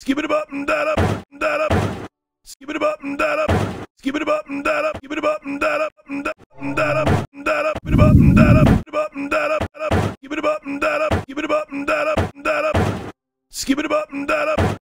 skip it up and that up, that up, skip it up and that up, skip it up and that up, skip it up and that up, and that and that up, and that up, and that up and that up, and up and that up, that up, skip it up and that up, skip it up and that up, and that up, skip it up and that up.